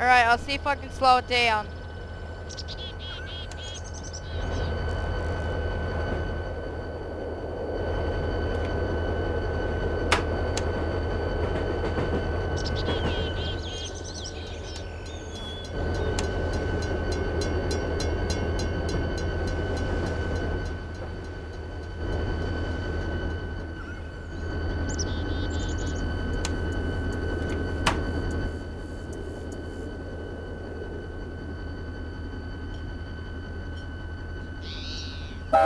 Alright, I'll see if I can slow it down. Mr.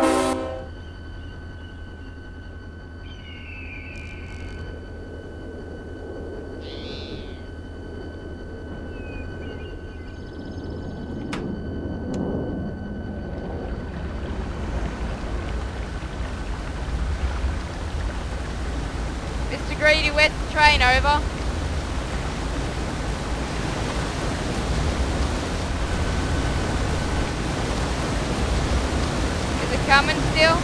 Greedy, where's train? Over. Coming still?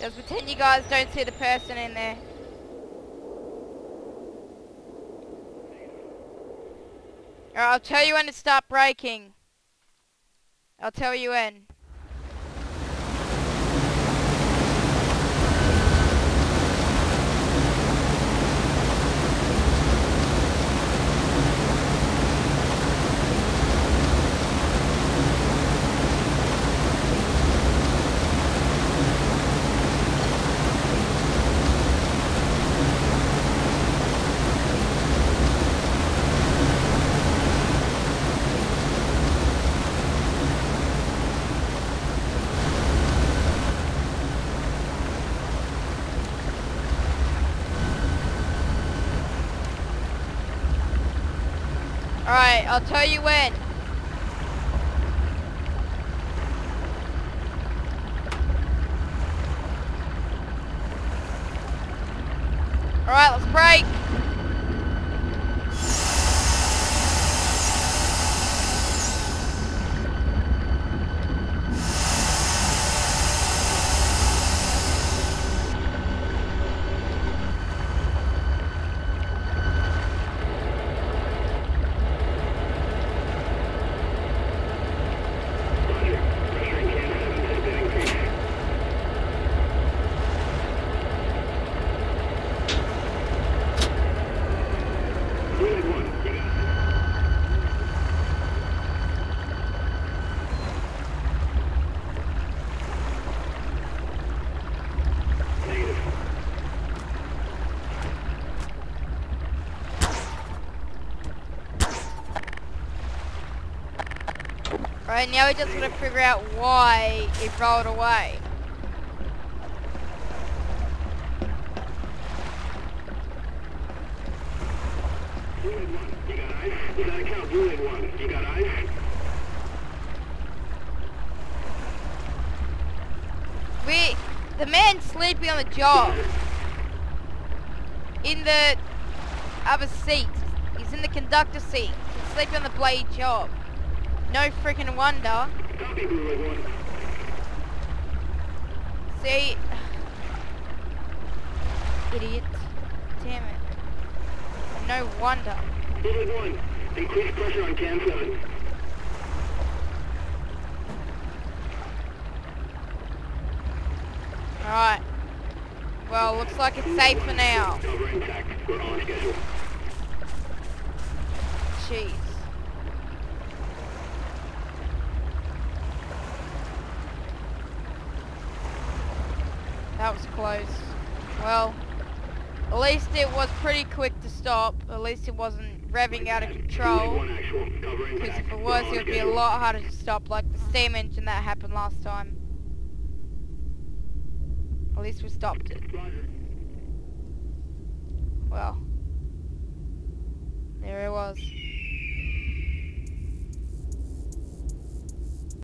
Just pretend you guys don't see the person in there. I'll tell you when to stop braking. I'll tell you when. Alright, I'll tell you when. Alright, let's brake. Roger. Pressure in can 7 has been increased. Unit 1, you got it. Negative. Right, now we just gotta figure out why it rolled away. You got eyes? Is that a count? Unit 1, you got eyes? We, the man's sleeping on the job. In the other seat. He's in the conductor seat. He's sleeping on the blade job. No freaking wonder. Copy, Unit 1. See, idiot. Damn it. No wonder. Unit 1, increase pressure on can 7. Alright. Well, looks like it's safe for now. Cover intact. We're on schedule. Jeez. That was close. Well, at least it was pretty quick to stop. At least it wasn't revving out of control. 1 actual. Cover Because if it was, it would be a lot harder to stop, like the steam engine that happened last time. At least we stopped it. Well, there it was.